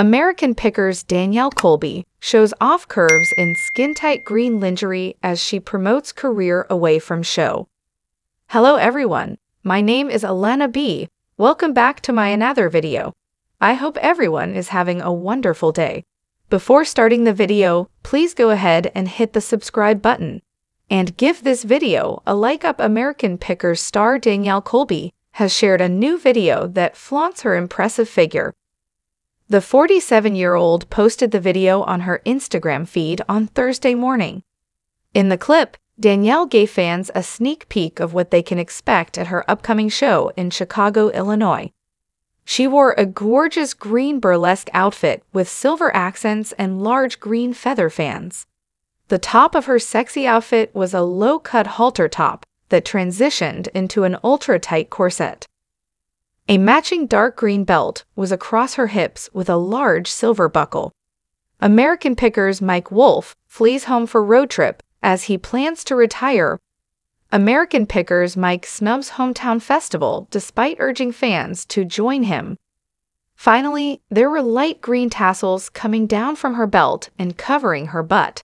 American Pickers Danielle Colby shows off curves in skin-tight green lingerie as she promotes career away from show. Hello everyone, my name is Alana B. Welcome back to my another video. I hope everyone is having a wonderful day. Before starting the video, please go ahead and hit the subscribe button. And give this video a like up American Pickers star Danielle Colby has shared a new video that flaunts her impressive figure. The 47-year-old posted the video on her Instagram feed on Thursday morning. In the clip, Danielle gave fans a sneak peek of what they can expect at her upcoming show in Chicago, Illinois. She wore a gorgeous green burlesque outfit with silver accents and large green feather fans. The top of her sexy outfit was a low-cut halter top that transitioned into an ultra-tight corset. A matching dark green belt was across her hips with a large silver buckle. American Pickers Mike Wolfe flees home for road trip as he plans to retire American Pickers Mike snubs Hometown Festival despite urging fans to join him. Finally, there were light green tassels coming down from her belt and covering her butt.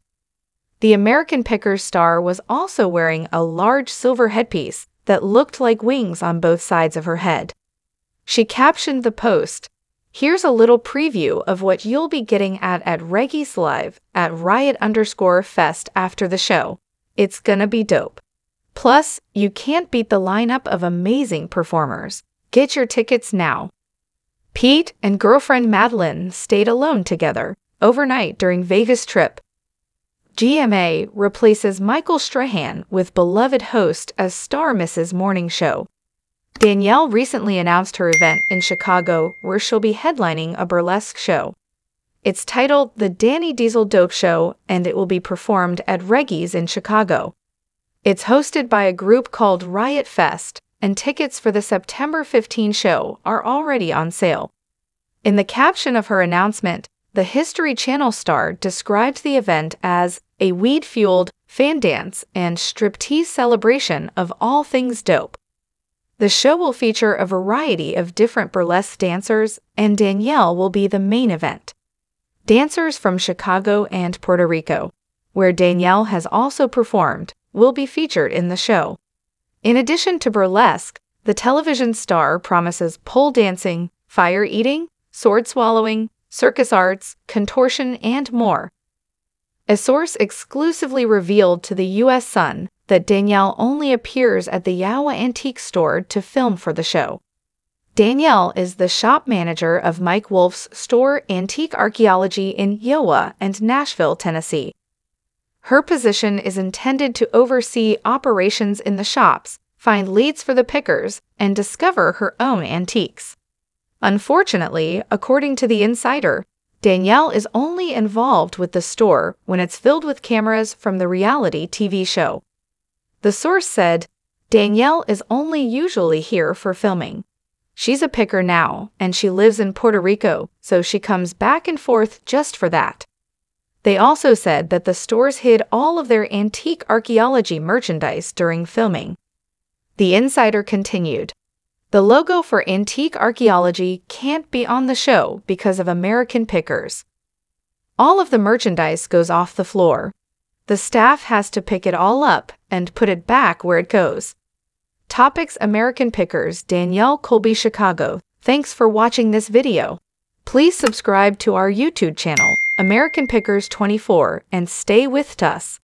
The American Pickers star was also wearing a large silver headpiece that looked like wings on both sides of her head. She captioned the post, Here's a little preview of what you'll be getting at at Reggie's Live at Riot underscore Fest after the show. It's gonna be dope. Plus, you can't beat the lineup of amazing performers. Get your tickets now. Pete and girlfriend Madeline stayed alone together overnight during Vegas trip. GMA replaces Michael Strahan with beloved host as star Mrs. Morning Show. Danielle recently announced her event in Chicago where she'll be headlining a burlesque show. It's titled The Dannie Diesel Dope Show and it will be performed at Reggie's in Chicago. It's hosted by a group called Riot Fest, and tickets for the September 15 show are already on sale. In the caption of her announcement, the History Channel star described the event as a weed fueled fan dance and striptease celebration of all things dope. The show will feature a variety of different burlesque dancers, and Danielle will be the main event. Dancers from Chicago and Puerto Rico, where Danielle has also performed, will be featured in the show. In addition to burlesque, the television star promises pole dancing, fire eating, sword swallowing, circus arts, contortion, and more. A source exclusively revealed to the U.S. Sun that Danielle only appears at the Iowa Antique Store to film for the show. Danielle is the shop manager of Mike Wolfe's store Antique Archaeology in Iowa and Nashville, Tennessee. Her position is intended to oversee operations in the shops, find leads for the pickers, and discover her own antiques. Unfortunately, according to The Insider, Danielle is only involved with the store when it's filled with cameras from the reality TV show. The source said, Danielle is only usually here for filming. She's a picker now, and she lives in Puerto Rico, so she comes back and forth just for that. They also said that the stores hid all of their antique archaeology merchandise during filming. The insider continued, The logo for antique archaeology can't be on the show because of American pickers. All of the merchandise goes off the floor. The staff has to pick it all up and put it back where it goes. Topics American Pickers Danielle Colby Chicago. Thanks for watching this video. Please subscribe to our YouTube channel, American Pickers 24, and stay with us.